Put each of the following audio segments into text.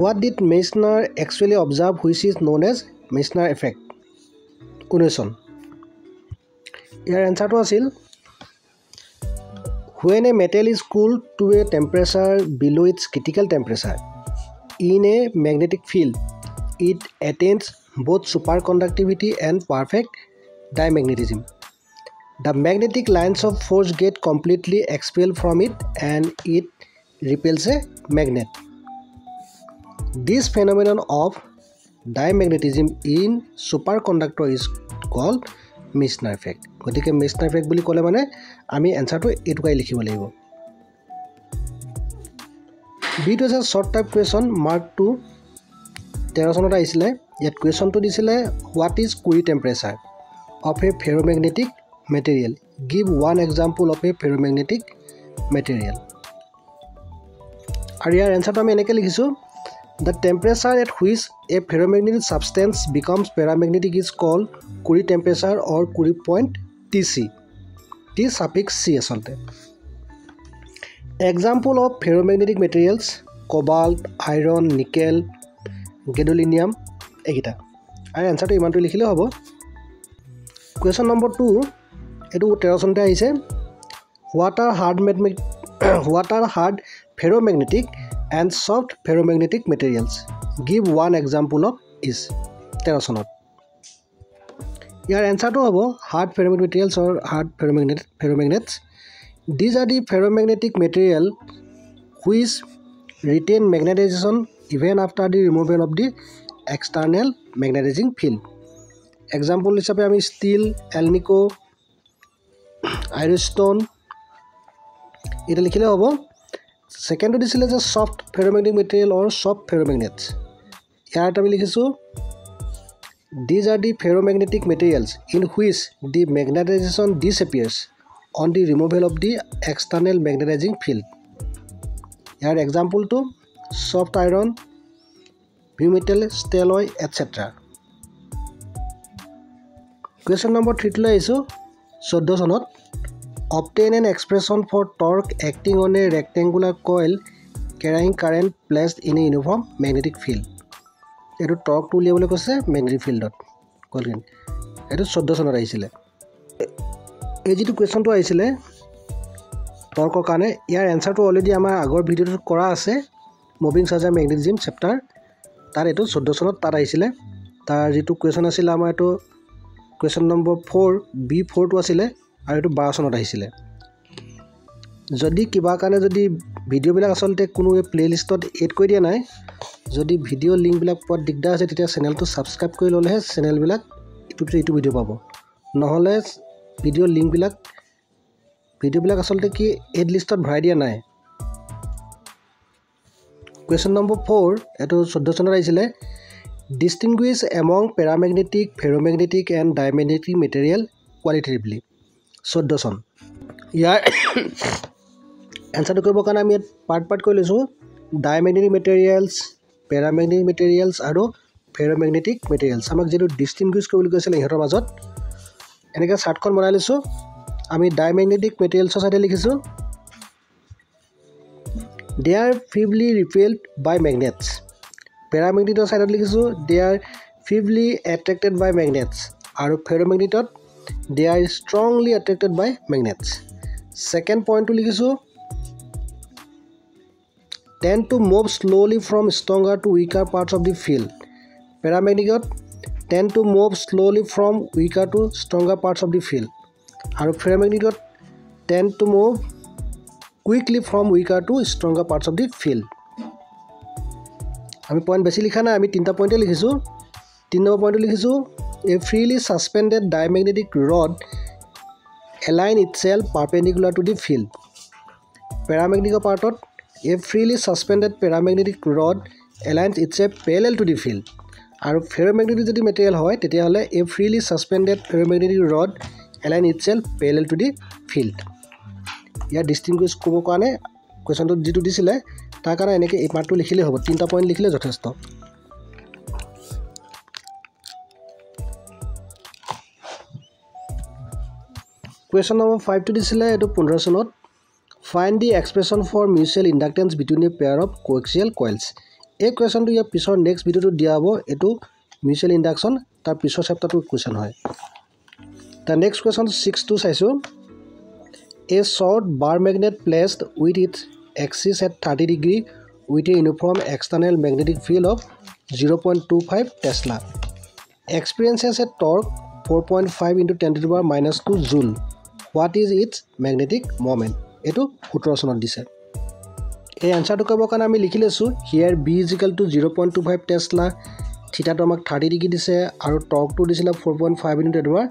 What did Meissner actually observe which is known as Meissner effect question ইয়াৰ এনচাৰটো আছিল when a metal is cool to a temperature below' its critical temperature in a magnetic field it attains both superconductivity and perfect diamagnetism the magnetic lines of force get completely expelled from it and it repels a magnet This phenomenon of diamagnetism in superconductor is called Meissner effect. গতিকে Meissner effect বুলি ক'লে মানে আমি এনচাৰটো এইটোকাই লিখিব লাগিব। বিটো হৈছে short type question mark two তেৰ চনত আহিছিলে। ইয়াত কুৱেশ্যনটো দিছিলে what is Curie temperature of a ferromagnetic material give one example of a ferromagnetic material আৰু ইয়াৰ এনচাৰটো আমি এনেকৈ লিখিছোঁ temperature at which a ferromagnetic substance becomes paramagnetic is call Curie temperature or Curie point T C T suffix C আচলতে example of ferromagnetic materials cobalt iron nickel gadolinium এইকেইটা। আৰু এনচাৰটো ইমানটো লিখিলেও হ'ব। কুৱেশ্যন নম্বৰ টু এইটো তেৰ চনতে আহিছে। What are hard magnet what are hard ferromagnetic and soft ferromagnetic materials give one example of is তেৰ চনত। ইয়াৰ এনচাৰটো হ'ব hard ferromagnetic materials or hard ferromagnet ferromagnets these are the ferromagnetic material which retain magnetisation even after the removal of the external magnetising field example হিচাপে আমি steel এলনিকো আইৰষ্টোন এতিয়া লিখিলে হ'ব ছেকেণ্ডটো দিছিলে যে soft ferromagnetic material or soft ferromagnets ইয়াত আমি লিখিছোঁ these are the ferromagnetic materials in which the magnetisation disappears on the removal of the external magnetising field year এক্সাম্পলটো soft iron mumetal stalloy et cetera question number থ্ৰীটোলৈ আহিছোঁ চৈধ্য চনত। Obtain an expression for torque acting on a rectangular coil carrying current placed in a uniform magnetic field. এইটো টৰ্কটো উলিয়াবলৈ কৈছে magnetic ফিল্ডত কলগেন। এইটো চৈধ্য চনত আহিছিলে। এই যিটো কুৱেশ্যনটো আহিছিলে টৰ্কৰ কাৰণে ইয়াৰ এনচাৰটো অলৰেডি আমাৰ আগৰ ভিডিঅ'টোত কৰা আছে মুভিং চাৰ্জাৰ মেগনেটিজিম চেপ্টাৰ তাত এইটো চৈধ্য চনত তাত আহিছিলে। তাৰ যিটো কুৱেশ্যন আছিলে আমাৰ এইটো কুৱেশ্যন নম্বৰ ফ'ৰ বি ফ'ৰটো আছিলে। আৰু এইটো বাৰ চনত আহিছিলে। যদি কিবা কাৰণে যদি ভিডিঅ'বিলাক আচলতে কোনো প্লে লিষ্টত এড কৰি দিয়া নাই যদি ভিডিঅ' লিংকবিলাক পোৱাত দিগদাৰ আছে তেতিয়া চেনেলটো ছাবস্ক্ৰাইব কৰি ল'লেহে চেনেলবিলাক ইটো ইটো ভিডিঅ' পাব। নহ'লে ভিডিঅ' লিংকবিলাক ভিডিঅ'বিলাক আচলতে কি এড লিষ্টত ভৰাই দিয়া নাই। কুৱেশ্যন নম্বৰ ফ'ৰ এইটো চৈধ্য চনত আহিছিলে। Distinguish among paramagnetic ferromagnetic and diamagnetic material qualitatively চৈধ্য চন। ইয়াৰ এনচাৰটো কৰিবৰ কাৰণে আমি ইয়াত পাৰ্ট পাৰ্ট কৰি লৈছোঁ। ডাইমেগনেটিক মেটেৰিয়েলছ পেৰামেগনেটিক মেটেৰিয়েলছ আৰু ফেৰ'মেগনেটিক মেটেৰিয়েলছ আমাক যিটো ডিষ্টিংগুইজ কৰিবলৈ কৈছিলে ইহঁতৰ মাজত এনেকৈ চাৰ্টখন বনাই লৈছোঁ। আমি ডাইমেগনেটিক মেটেৰিয়েলছৰ চাইডে লিখিছোঁ। দে আৰ ফিভলি ৰিপেল্ড বাই মেগনেটছ পেৰামেগনেটৰ ছাইডত লিখিছোঁ they are feebly attracted by magnets আৰু ফেৰ'মেগনেটত they are strongly attracted by magnets second পইণ্টটো লিখিছোঁ tend to move slowly from stronger to weaker parts of the field পেৰামেগনেটিকত tend to move slowly from weaker to stronger parts of the field আৰু ফেৰ'মেগনেটিকত tend to move quickly from weaker to stronger parts of the field আমি point বেছি লিখা নাই আমি তিনিটা পইণ্টে লিখিছোঁ তিনি number পইণ্টটো লিখিছোঁ a freely suspended diamagnetic rod align itself perpendicular to the field পেৰামেগনেটিকৰ পাৰ্টত a freely suspended paramagnetic rod aligns its a parallel to the field আৰু ফেৰ'মেগনেটিক যদি মেটেৰিয়েল হয় তেতিয়াহ'লে a freely suspended ferromagnetic rod align itself parallel to the field year distinguish ক'বৰ কাৰণে কুৱেশ্যনটোত যিটো দিছিলে তাৰ কাৰণে এনেকৈ এই পাৰ্টটো লিখিলেই হ'ব তিনিটা পইণ্ট লিখিলে যথেষ্ট কুৱেশ্যন নম্বৰ ফাইভটো দিছিলে এইটো পোন্ধৰ চনত। Find the expression for mutual inductance between a pair of coaxial coils এই কুৱেশ্যনটো ইয়াৰ পিছৰ নেক্সট ভিডিঅ'টোত দিয়া হ'ব। এইটো মিউচুৱেল ইণ্ডাকশ্যন তাৰ পিছৰ চেপ্টাৰটোৰ কুৱেশ্যন হয়। তাৰ নেক্সট কুৱেশ্যন ছিক্সটো চাইছোঁ। A short bar magnet placed with its axis at thirty degree with a uniform external magnetic field of zero' point two five tesla experiences a torque four point five into ten to power minus two joule what is its magnetic moment এইটো সোতৰ চনত দিছে। এই এনচাৰটো কৰিবৰ কাৰণে আমি লিখি লৈছোঁ here B is equal to zero' point two five tesla থিতাটো আমাক থাৰ্টি ডিগ্ৰী দিছে আৰু টৰ্কটো দিছিলে four point five into ten power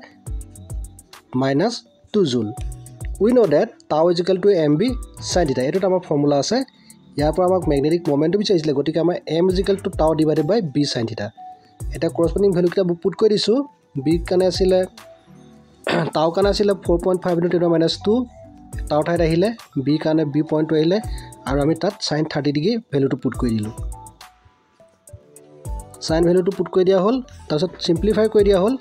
minus two joule we know' that tau is equal to M B sine theta এইটোত আমাৰ formula আছে। ইয়াৰ পৰা আমাক মেগনেটিক মমেণ্টটো বিচাৰিছিলে গতিকে আমাৰ M is equal to tau divided by B sine theta এতিয়া corresponding ভেলুকেইটা put কৰি দিছোঁ। বিৰ কাৰণে আছিলে টাও কাৰণে আছিলে four point five into ten minus two tau ঠাইত আহিলে বিৰ কাৰণে বি পইণ্টটো আহিলে আৰু আমি তাত চাইন থাৰ্টি ডিগ্ৰী ভেলুটো পুট কৰি দিলোঁ। চাইন ভেলুটো পুট কৰি দিয়া হ'ল তাৰপিছত চিম্প্লিফাই কৰি দিয়া হ'ল।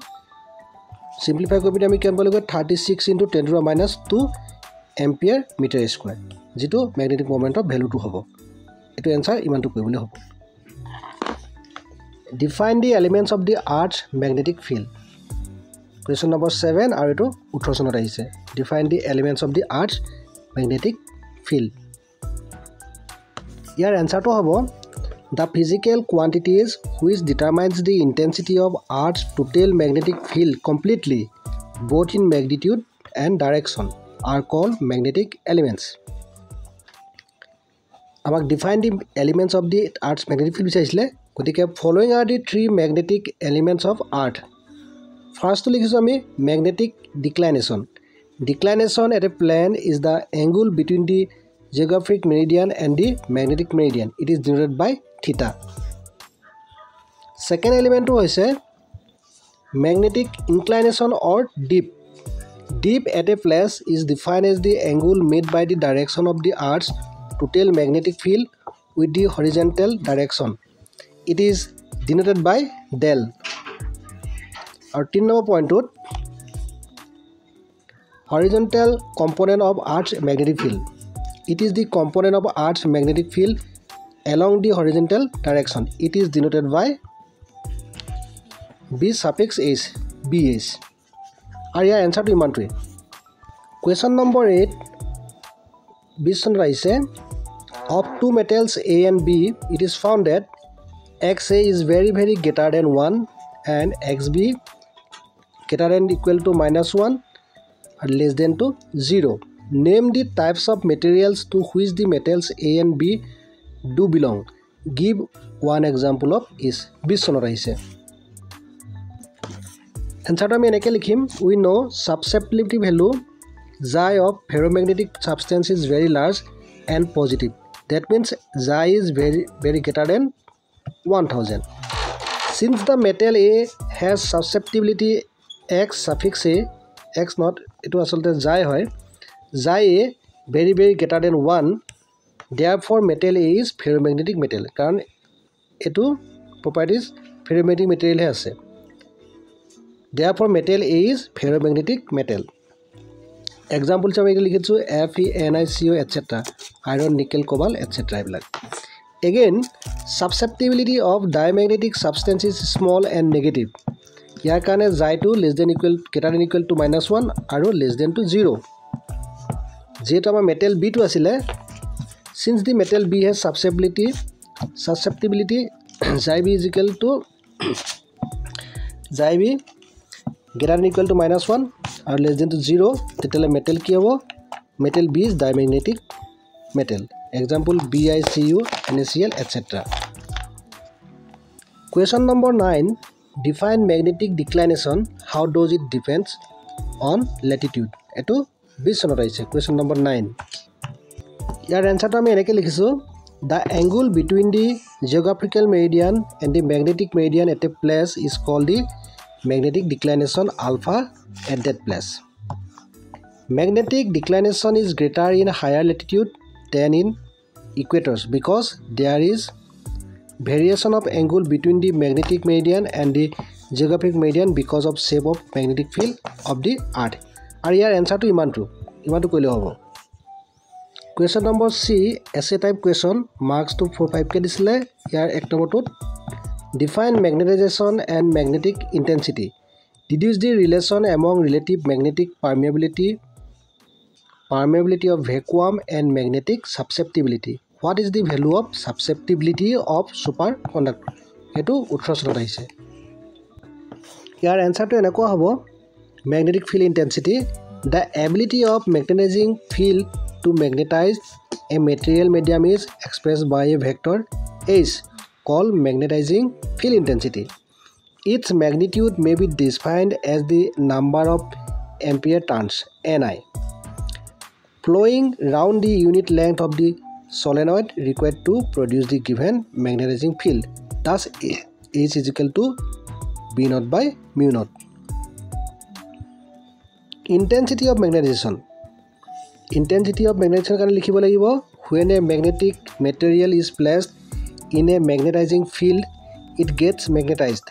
চিম্প্লিফাই কৰি পিনি আমি কিমান পালোঁ thirty six into ten to minus two ampere metre square যিটো মেগনেটিক মমেণ্টৰ ভেলুটো হ'ব। এইটো এনচাৰ ইমানটো কৰিবলৈ হ'ব। Define the elements of the earth magnetic field question number seven আৰু এইটো ওঠৰ চনত আহিছে। Define the elements of the earth magnetic field ইয়াৰ এনচাৰটো হ'ব the physical quantities which determines the intensity of earth total magnetic field completely both in magnitude and direction are call magnetic elements আমাক define the elements of the earth magnetic field বিচাৰিছিলে। গতিকে following are the three magnetic elements of earth ফাৰ্ষ্টটো লিখিছোঁ আমি magnetic declination declination at a place is the angle between the geographic meridian and the magnetic meridian it is denoted by theta second এলিমেণ্টটো হৈছে magnetic inclination or dip dip at a place is define as the angle made by the direction of the earth total magnetic field with the horizontal direction it is denoted by del আৰু তিনি number পইণ্টটোত horizontal component of earth magnetic field it is the component of earth magnetic field along the horizontal direction it is denoted by B suffix H B H আৰু ইয়াৰ এনচাৰটো ইমানটোৱেই question number eight বিছ চনত আহিছে। Of two metals A and B it is found that X A is very very greater than one and X B one আৰু less than to zero' name the types of materials to which the metals A and B do belong give one example of is বিছ চনত আহিছে এনচাৰটো আমি এনেকৈ লিখিম। We know' susceptibility value chi of ferromagnetic substance is very large and positive that means chi is very very greater than one thousand since the metal A has susceptibility X suffix A X not এইটো আচলতে জাই হয়। Chi A very very greater than one therefore metal is ferromagnetic metal কাৰণ এইটো properties ferromagnetic মেটেৰিয়েলহে আছে। Therefore metal is ferromagnetic metal example হিচাপে এতিয়া লিখিছোঁ F E N I C O' etcetera iron nickel cobalt etcetera এইবিলাক। Again susceptibility of diamagnetic substance is small and negative ইয়াৰ কাৰণে জাইটো less than equal greater than equal to minus one আৰু less than to zero যিহেতু আমাৰ metal বিটো আছিলে since the metal B has susceptibility susceptibility chi B is equal to chi B greater than equal to minus one আৰু less than to zero তেতিয়াহ'লে metal কি হ'ব? Metal B is diamagnetic metal example B I C U N A C L etcetera question number nine define magnetic declination how does it depends on latitude এইটো বিছ চনত আহিছে question number nine ইয়াৰ এনচাৰটো আমি এনেকৈ লিখিছোঁ the angle between the geographical meridian and the magnetic meridian at a place is call the magnetic declination alpha at that place magnetic declination is greater in higher latitude than in equators because there is variation of angle between the magnetic meridian and the geographic meridian because of shape of magnetic field of the earth আৰু ইয়াৰ এনচাৰটো ইমানটো ইমানটো কৰিলে হ'ব। Question number C S a type question মাৰ্কছটো four ফাইভকৈ দিছিলে ইয়াৰ এক নম্বৰটোত define magnetization and magnetic intensity deduce the relation among relative magnetic permeability permeability of vacuum and magnetic susceptibility what is the value of susceptibility of superconductor সেইটো ওঠৰ চনত আহিছে। ইয়াৰ এনচাৰটো এনেকুৱা হ'ব। Magnetic field intensity the ability of magnetizing field to magnetize a material medium is express by a vector H call magnetizing field intensity its magnitude may be defined as the number of ampere turns N I flowing round the unit length of the solenoid required to produce the given magnetizing field. Thus, H is equal to B naught by mu naught. Intensity of magnetization. Intensity of magnetization can lagibo when a magnetic material is placed in a magnetizing field, it gets magnetized.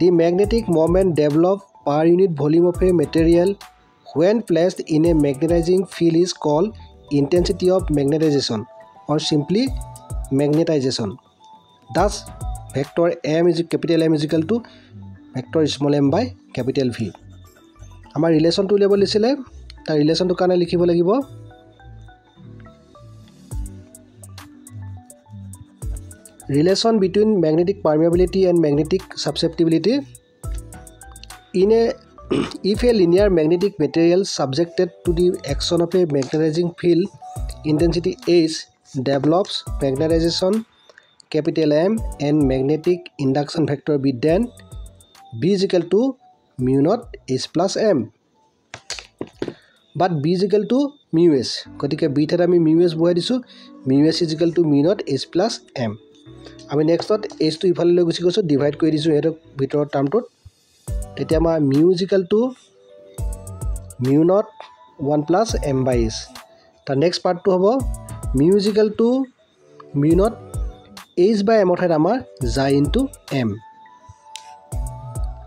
The magnetic moment developed per unit volume of a material when placed in a magnetizing field is called intensity of magnetization or simply magnetization. Thus, vector m is capital M is equal to vector small m by capital V. আমাৰ ৰিলেশ্যনটো উলিয়াব দিছিলে তাৰ ৰিলেশ্যনটোৰ কাৰণে লিখিব লাগিব relation between magnetic permeability and magnetic susceptibility in a if a linear magnetic material subjected to the action of a magnetizing field intensity H develops magnetization capital M and magnetic induction vector B then B is equal to mu naught H plus M but B is equal to mu S গতিকে B ঠাইত আমি mu S বহাই দিছোঁ mu S is equal to mu naught H plus M. আমি নেক্সটত এইচটো ইফালে লৈ গুচি গৈছোঁ ডিভাইড কৰি দিছোঁ সিহঁতক ভিতৰৰ টাৰ্মটোত। তেতিয়া আমাৰ mu is equal to mu naught one plus M by H তাৰ নেক্সট পাৰ্টটো হ'ব mu is equal to mu naught H by এমৰ ঠাইত আমাৰ জাই ইন টু এম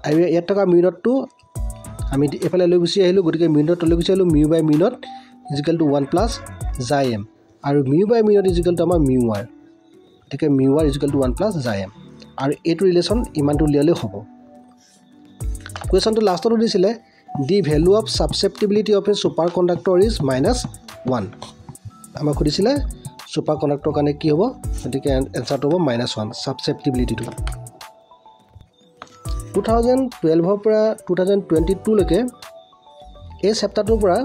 আৰু ইয়াত থকা মিউ নটটো আমি এইফালে লৈ গুচি আহিলোঁ গতিকে মিউ নট লৈ গুচি আহিলোঁ mu by mu naught is equal to one plus chi M আৰু mu by mu naught is equal to আমাৰ মিউ আৰ গতিকে mu R is equal to one plus chi M আৰু এইটো relation ইমানটো উলিয়ালেও হ'ব। কুৱেশ্যনটো লাষ্টতো দিছিলে the value of susceptibility of a superconductor is minus one আমাক সুধিছিলে ছুপাৰ কণ্ডাক্টৰ কাৰণে কি হ'ব? গতিকে এনচাৰটো হ'ব মাইনাছ ওৱান ছাবচেপ্টিবিলিটিটো টু। থাউজেণ্ড টুৱেলভৰ পৰা টু থাউজেণ্ড টুৱেণ্টি টুলৈকে এই চেপ্টাৰটোৰ পৰা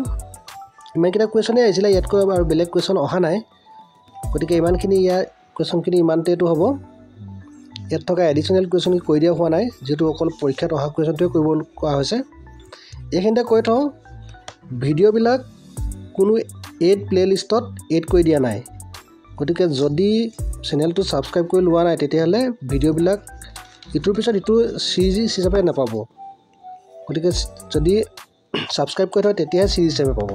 ইমানকেইটা কুৱেশ্যনেই আহিছিলে ইয়াতকৈ আৰু বেলেগ কুৱেশ্যন অহা নাই। গতিকে ইমানখিনি ইয়াৰ কুৱেশ্যনখিনি ইমানতেইটো হ'ব। ইয়াত থকা এডিশ্যনেল কুৱেশ্যন কৈ দিয়া হোৱা নাই যিহেতু অকল পৰীক্ষাত অহা কুৱেশ্যনটোৱে কৰিব কোৱা হৈছে। এইখিনিতে কৈ থওঁ ভিডিঅ'বিলাক কোনো এইড প্লে' লিষ্টত এড কৰি দিয়া নাই। গতিকে যদি চেনেলটো ছাবস্ক্ৰাইব কৰি লোৱা নাই তেতিয়াহ'লে ভিডিঅ'বিলাক ইটোৰ পিছত ইটো চিৰিজ হিচাপে নাপাব। গতিকে যদি ছাবস্ক্ৰাইব কৰি থয় তেতিয়াহে চিৰিজ হিচাপে পাব।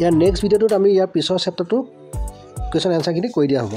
ইয়াৰ নেক্সট ভিডিঅ'টোত আমি ইয়াৰ পিছৰ চেপ্টাৰটো কুৱেশ্যন এনচাৰখিনি কৰি দিয়া হ'ব।